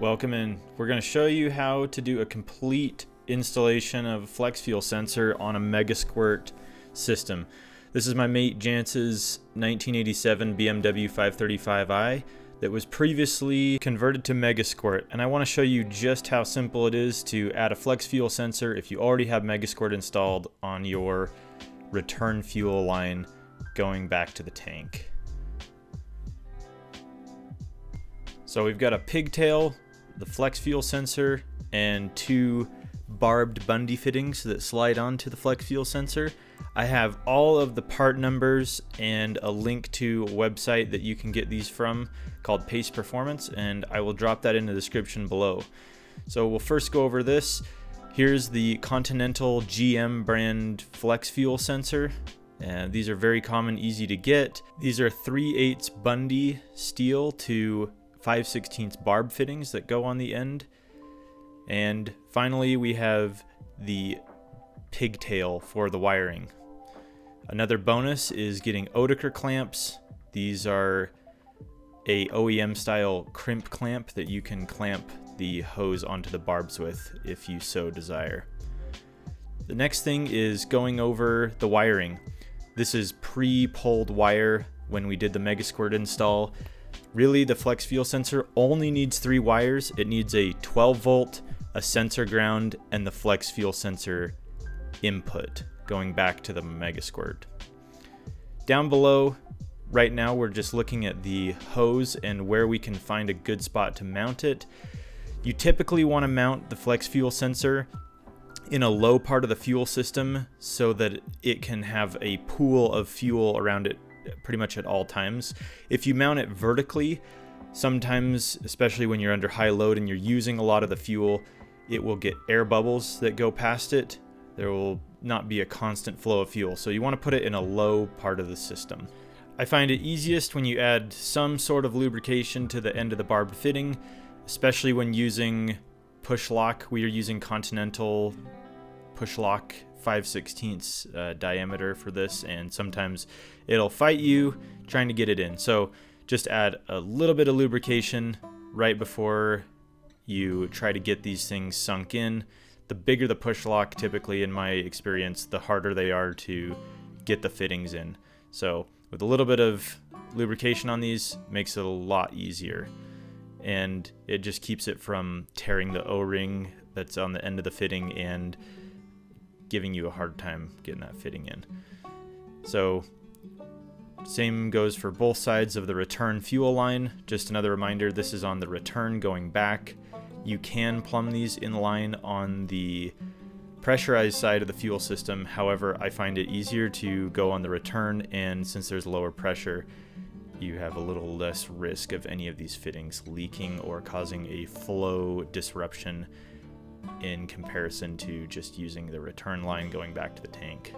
Welcome in. We're going to show you how to do a complete installation of a flex fuel sensor on a Megasquirt system. This is my mate Jance's 1987 BMW 535i that was previously converted to Megasquirt and I want to show you just how simple it is to add a flex fuel sensor if you already have Megasquirt installed on your return fuel line going back to the tank. So we've got a pigtail the flex fuel sensor, and two barbed Bundy fittings that slide onto the flex fuel sensor. I have all of the part numbers and a link to a website that you can get these from called Pace Performance, and I will drop that in the description below. So we'll first go over this. Here's the Continental GM brand flex fuel sensor. And these are very common, easy to get. These are 3 8 Bundy steel to 5 16 barb fittings that go on the end. And finally, we have the pigtail for the wiring. Another bonus is getting Oetiker clamps. These are a OEM style crimp clamp that you can clamp the hose onto the barbs with if you so desire. The next thing is going over the wiring. This is pre-pulled wire when we did the Megasquirt install. Really, the flex fuel sensor only needs three wires. It needs a 12 volt, a sensor ground, and the flex fuel sensor input going back to the Megasquirt. Down below, right now we're just looking at the hose and where we can find a good spot to mount it. You typically want to mount the flex fuel sensor in a low part of the fuel system so that it can have a pool of fuel around it pretty much at all times. If you mount it vertically, sometimes, especially when you're under high load and you're using a lot of the fuel, it will get air bubbles that go past it. There will not be a constant flow of fuel. So you want to put it in a low part of the system. I find it easiest when you add some sort of lubrication to the end of the barbed fitting, especially when using push lock. We are using Continental push lock 5 16ths uh, diameter for this and sometimes it'll fight you trying to get it in. So just add a little bit of lubrication right before you try to get these things sunk in. The bigger the push lock, typically in my experience, the harder they are to get the fittings in. So with a little bit of lubrication on these makes it a lot easier and it just keeps it from tearing the o-ring that's on the end of the fitting and giving you a hard time getting that fitting in. So same goes for both sides of the return fuel line. Just another reminder, this is on the return going back. You can plumb these in line on the pressurized side of the fuel system. However, I find it easier to go on the return and since there's lower pressure, you have a little less risk of any of these fittings leaking or causing a flow disruption in comparison to just using the return line going back to the tank.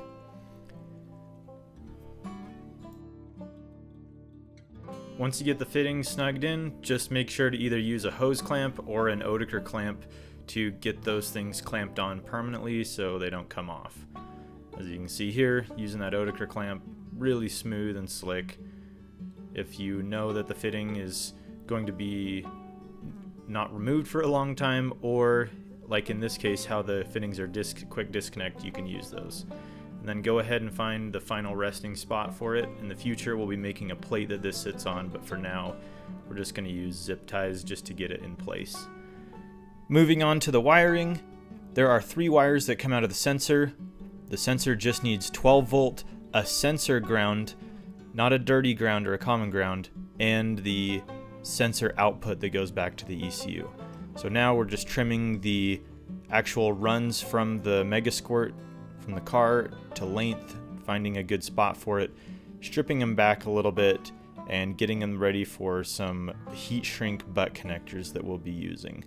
Once you get the fittings snugged in, just make sure to either use a hose clamp or an Oetiker clamp to get those things clamped on permanently so they don't come off. As you can see here, using that Oetiker clamp, really smooth and slick. If you know that the fitting is going to be not removed for a long time or like in this case how the fittings are disc quick disconnect, you can use those. And then go ahead and find the final resting spot for it. In the future we'll be making a plate that this sits on, but for now we're just going to use zip ties just to get it in place. Moving on to the wiring, there are three wires that come out of the sensor. The sensor just needs 12 volt, a sensor ground, not a dirty ground or a common ground, and the sensor output that goes back to the ECU. So now we're just trimming the actual runs from the Megasquirt from the car to length, finding a good spot for it, stripping them back a little bit, and getting them ready for some heat shrink butt connectors that we'll be using.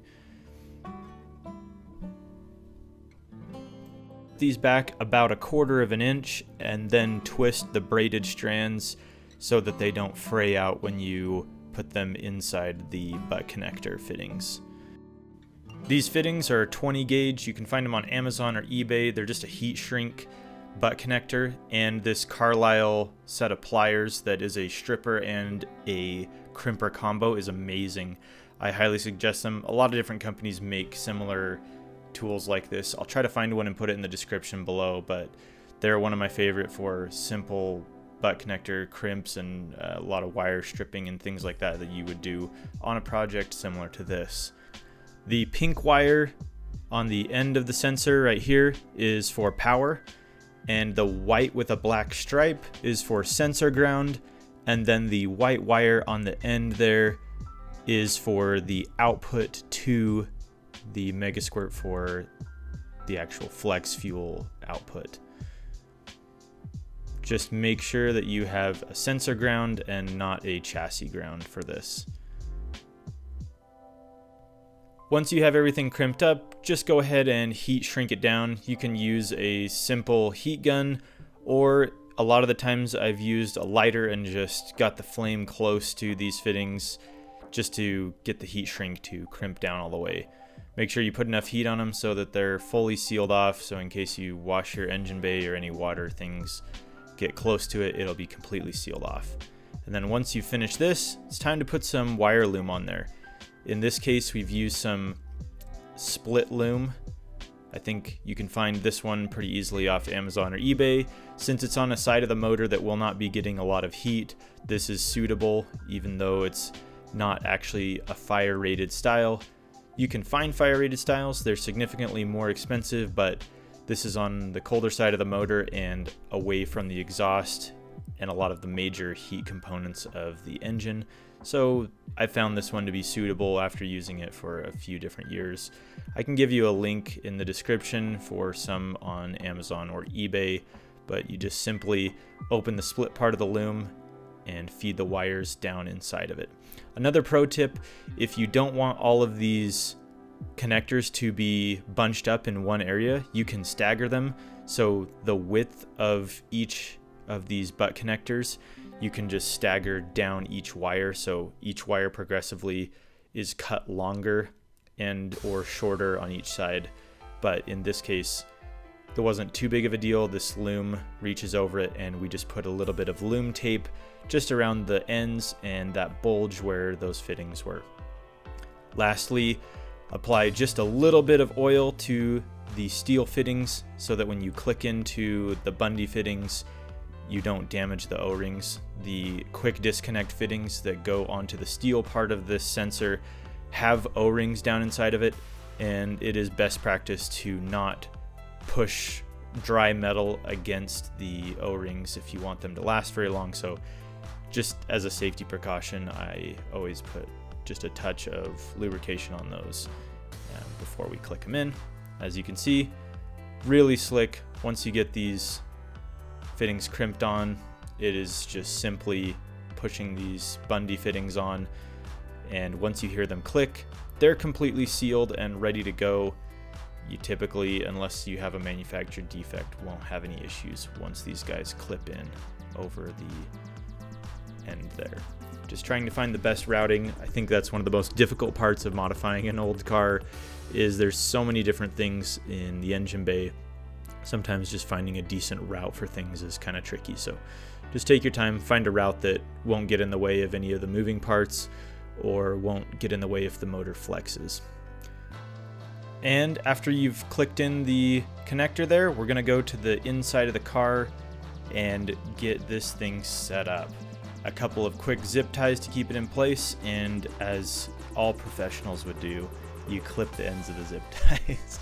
These back about a quarter of an inch and then twist the braided strands so that they don't fray out when you put them inside the butt connector fittings. These fittings are 20 gauge. You can find them on Amazon or eBay. They're just a heat shrink butt connector and this Carlisle set of pliers that is a stripper and a crimper combo is amazing. I highly suggest them. A lot of different companies make similar tools like this. I'll try to find one and put it in the description below, but they're one of my favorite for simple butt connector crimps and uh, a lot of wire stripping and things like that that you would do on a project similar to this. The pink wire on the end of the sensor right here is for power and the white with a black stripe is for sensor ground and then the white wire on the end there is for the output to the Megasquirt for the actual flex fuel output. Just make sure that you have a sensor ground and not a chassis ground for this. Once you have everything crimped up, just go ahead and heat shrink it down. You can use a simple heat gun or a lot of the times I've used a lighter and just got the flame close to these fittings just to get the heat shrink to crimp down all the way. Make sure you put enough heat on them so that they're fully sealed off so in case you wash your engine bay or any water things get close to it, it'll be completely sealed off. And then once you finish this, it's time to put some wire loom on there. In this case, we've used some split loom. I think you can find this one pretty easily off Amazon or eBay. Since it's on a side of the motor that will not be getting a lot of heat, this is suitable even though it's not actually a fire rated style. You can find fire rated styles, they're significantly more expensive, but this is on the colder side of the motor and away from the exhaust and a lot of the major heat components of the engine. So I found this one to be suitable after using it for a few different years. I can give you a link in the description for some on Amazon or eBay, but you just simply open the split part of the loom and feed the wires down inside of it. Another pro tip, if you don't want all of these connectors to be bunched up in one area, you can stagger them. So the width of each of these butt connectors, you can just stagger down each wire. So each wire progressively is cut longer and or shorter on each side. But in this case, it wasn't too big of a deal. This loom reaches over it and we just put a little bit of loom tape just around the ends and that bulge where those fittings were. Lastly, apply just a little bit of oil to the steel fittings so that when you click into the Bundy fittings, you don't damage the O-rings. The quick disconnect fittings that go onto the steel part of this sensor have O-rings down inside of it, and it is best practice to not push dry metal against the O-rings if you want them to last very long. So just as a safety precaution, I always put just a touch of lubrication on those before we click them in. As you can see, really slick. Once you get these fittings crimped on, it is just simply pushing these Bundy fittings on. And once you hear them click, they're completely sealed and ready to go. You typically, unless you have a manufactured defect, won't have any issues once these guys clip in over the end there. Just trying to find the best routing. I think that's one of the most difficult parts of modifying an old car is there's so many different things in the engine bay. Sometimes just finding a decent route for things is kind of tricky. So just take your time, find a route that won't get in the way of any of the moving parts or won't get in the way if the motor flexes. And after you've clicked in the connector there, we're gonna go to the inside of the car and get this thing set up a couple of quick zip ties to keep it in place, and as all professionals would do, you clip the ends of the zip ties.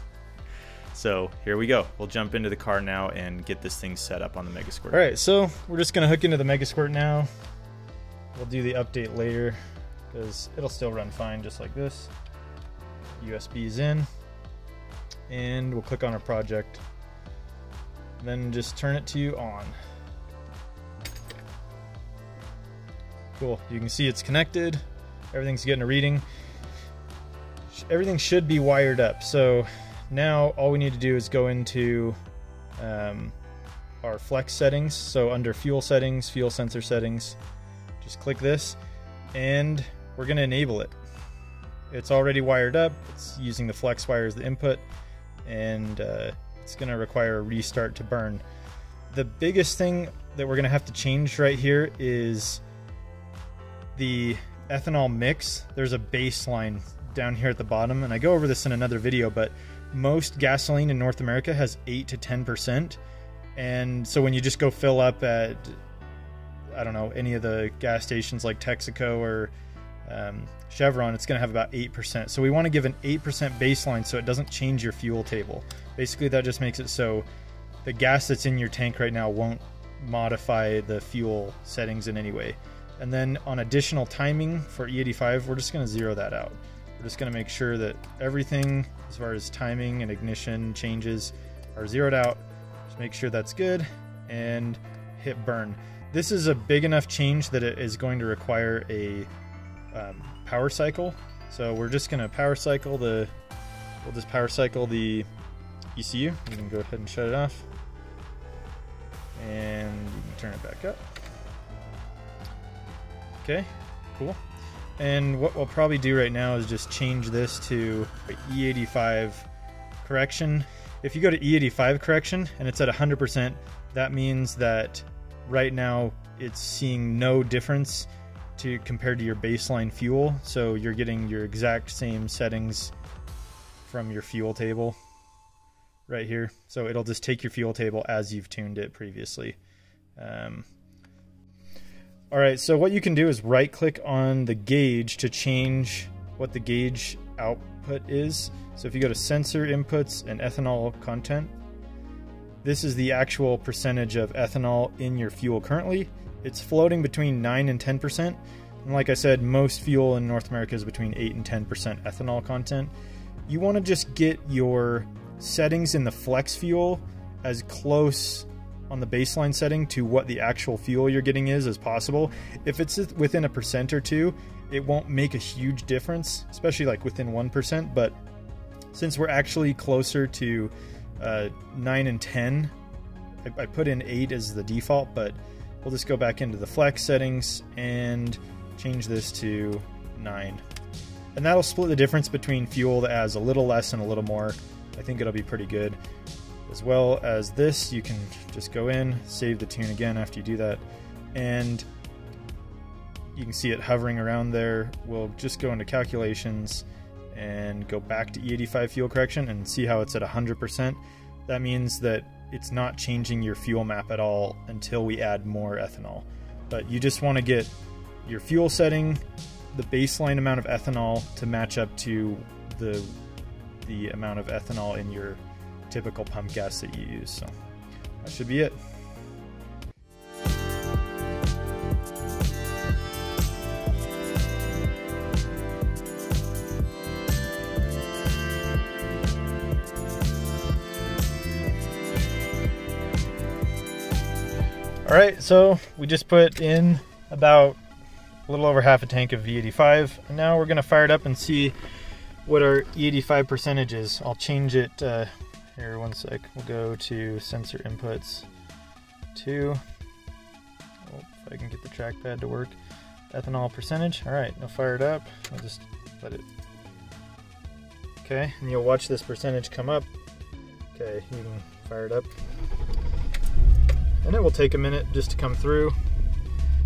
So here we go. We'll jump into the car now and get this thing set up on the Megasquirt. All right, so we're just gonna hook into the Megasquirt now. We'll do the update later because it'll still run fine just like this. USB is in, and we'll click on our project. Then just turn it to you on. Cool. You can see it's connected. Everything's getting a reading. Everything should be wired up. So now all we need to do is go into um, our flex settings. So under fuel settings, fuel sensor settings, just click this and we're going to enable it. It's already wired up. It's using the flex wire as the input and uh, it's going to require a restart to burn. The biggest thing that we're going to have to change right here is the ethanol mix, there's a baseline down here at the bottom, and I go over this in another video, but most gasoline in North America has 8 to 10%. And so when you just go fill up at, I don't know, any of the gas stations like Texaco or um, Chevron, it's going to have about 8%. So we want to give an 8% baseline so it doesn't change your fuel table. Basically, that just makes it so the gas that's in your tank right now won't modify the fuel settings in any way. And then on additional timing for E85, we're just going to zero that out. We're just going to make sure that everything as far as timing and ignition changes are zeroed out. Just make sure that's good and hit burn. This is a big enough change that it is going to require a um, power cycle. So we're just going to power cycle the, we'll just power cycle the ECU. You can go ahead and shut it off. And you can turn it back up. Okay, cool. And what we'll probably do right now is just change this to E85 correction. If you go to E85 correction and it's at 100%, that means that right now it's seeing no difference to compared to your baseline fuel. So you're getting your exact same settings from your fuel table right here. So it'll just take your fuel table as you've tuned it previously. Um, all right, so what you can do is right click on the gauge to change what the gauge output is. So if you go to sensor inputs and ethanol content, this is the actual percentage of ethanol in your fuel currently. It's floating between 9 and 10%. And like I said, most fuel in North America is between 8 and 10% ethanol content. You want to just get your settings in the flex fuel as close on the baseline setting to what the actual fuel you're getting is as possible. If it's within a percent or two, it won't make a huge difference, especially like within 1%. But since we're actually closer to uh, 9 and 10, I, I put in 8 as the default, but we'll just go back into the flex settings and change this to 9. And that'll split the difference between fuel that has a little less and a little more. I think it'll be pretty good. As well as this, you can just go in, save the tune again after you do that, and you can see it hovering around there. We'll just go into calculations and go back to E85 fuel correction and see how it's at 100%. That means that it's not changing your fuel map at all until we add more ethanol. But you just want to get your fuel setting, the baseline amount of ethanol to match up to the the amount of ethanol in your typical pump gas that you use. So that should be it. All right, so we just put in about a little over half a tank of E85. And now we're gonna fire it up and see what our E85 percentage is. I'll change it, uh, here one sec. We'll go to sensor inputs two. Oh, if I can get the trackpad to work. Ethanol percentage. All right, I'll fire it up. I'll just let it. Okay, and you'll watch this percentage come up. Okay, you can fire it up and it will take a minute just to come through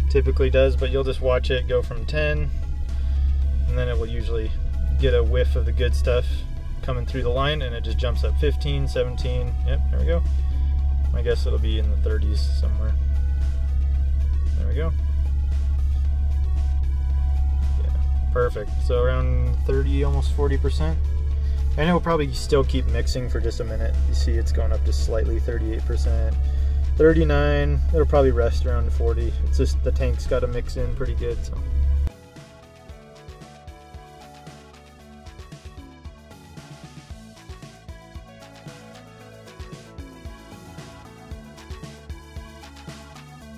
typically does but you'll just watch it go from 10 and then it will usually get a whiff of the good stuff coming through the line and it just jumps up 15 17 yep there we go. I guess it'll be in the 30s somewhere. There we go. Yeah perfect. So around 30 almost 40 percent. And it will probably still keep mixing for just a minute. You see it's going up just slightly 38 percent. 39 it'll probably rest around 40 it's just the tank's got to mix in pretty good so